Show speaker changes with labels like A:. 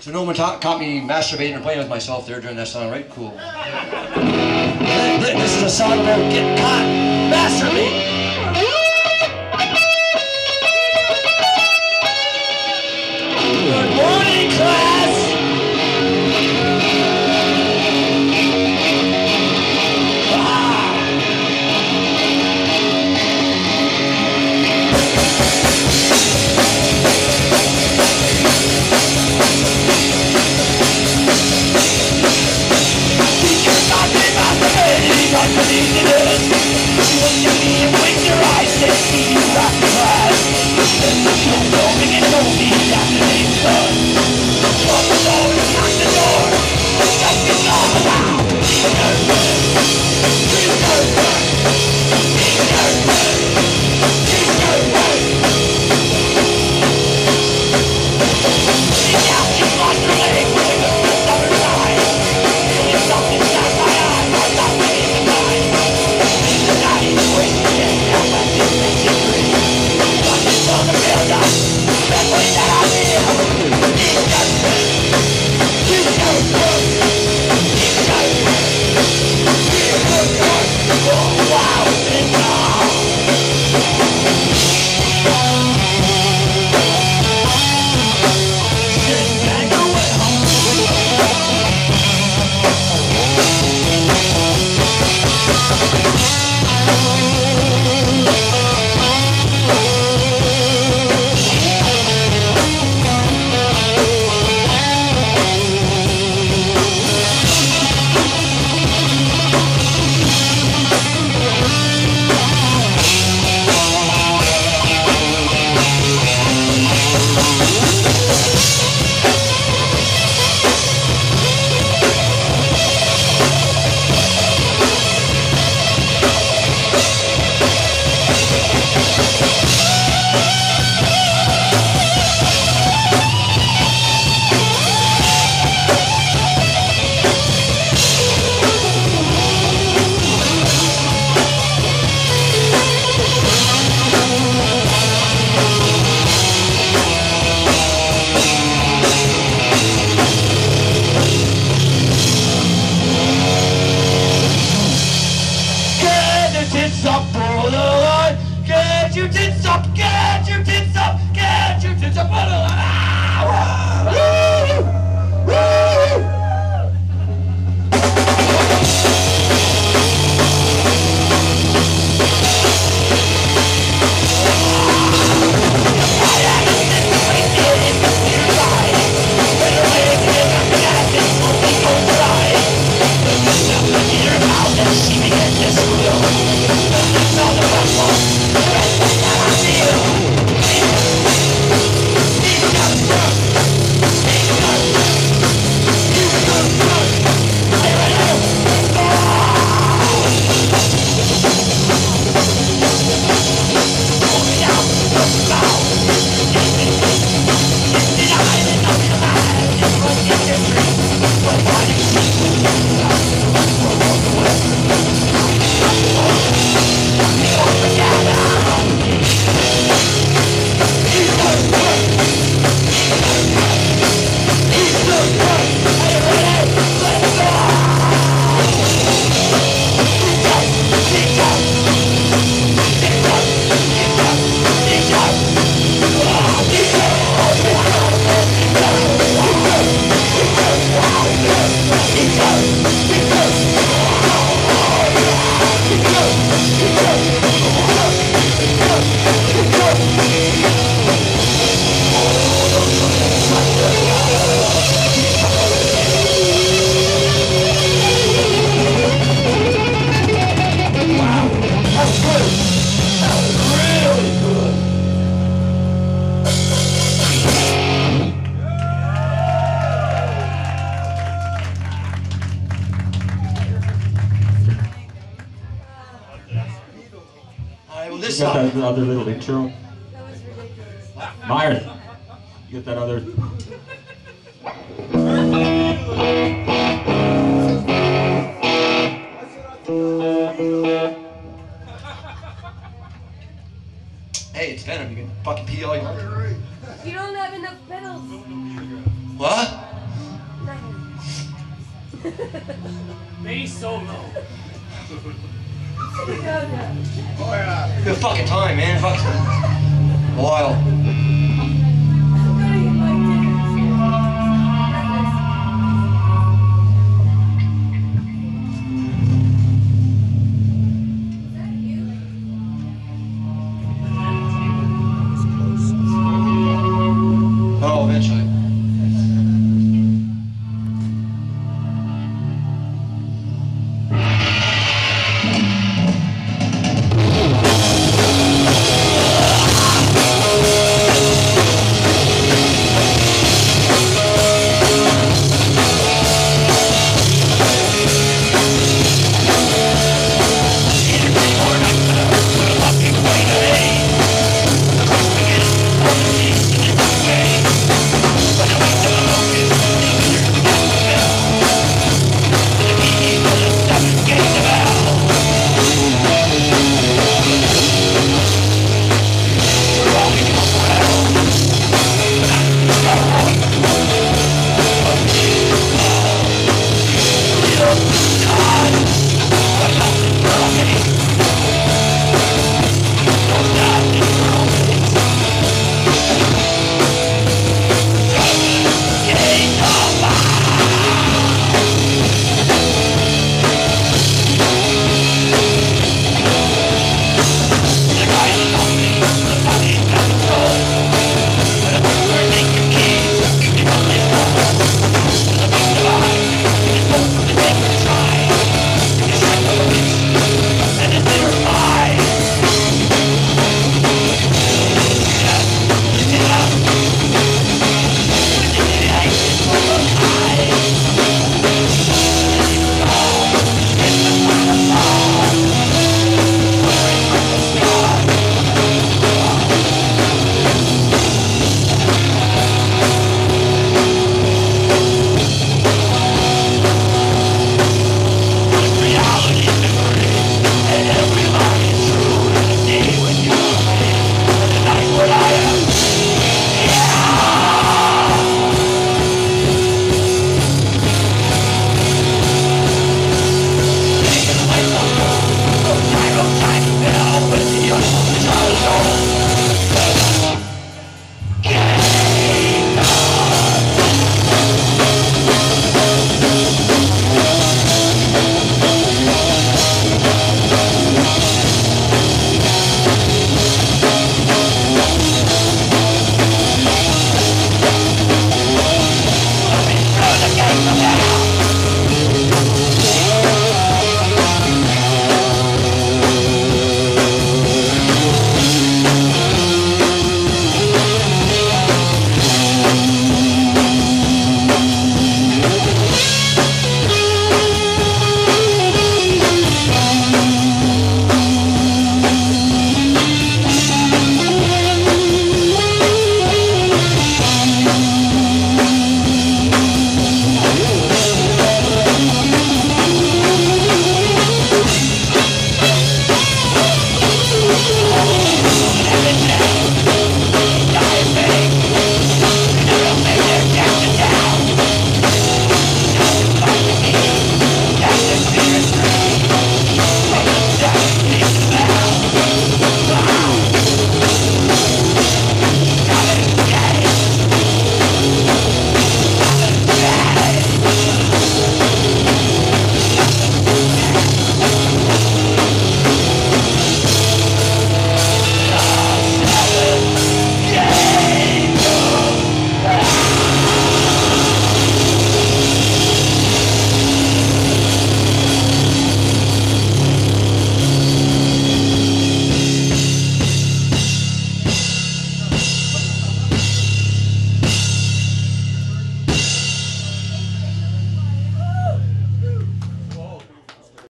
A: So no one caught me masturbating and playing with myself there during that song, right? Cool. This is a song about getting caught masturbating. Get
B: You got that other little intro? Myers, you get that other.
A: Hey, it's Venom. You can fucking pee all you want.
C: You don't have enough pedals.
D: What?
C: Nothing.
A: Bass solo.
D: Good fucking time, man. Fuck. Wild.